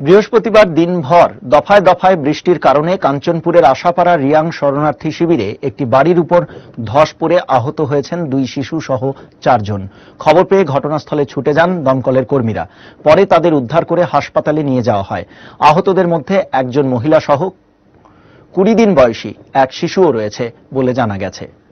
বৃহস্পতিবার দিনভর দফায় দফায় বৃষ্টির কারণে কাঞ্চনপুরের আশাপাড়া রিয়াং শরণার্থী শিবিরে একটি বাড়ির উপর ধস পড়ে আহত হয়েছেন দুই শিশু সহ চারজন। খবর পেয়ে ঘটনাস্থলে ছুটে যান দমকলের কর্মীরা। পরে তাদের উদ্ধার করে হাসপাতালে নিয়ে যাওয়া হয়। আহতদের মধ্যে একজন মহিলা সহ কুড়ি দিন বয়সী এক শিশুও রয়েছে বলে জানা গেছে।